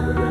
Lord.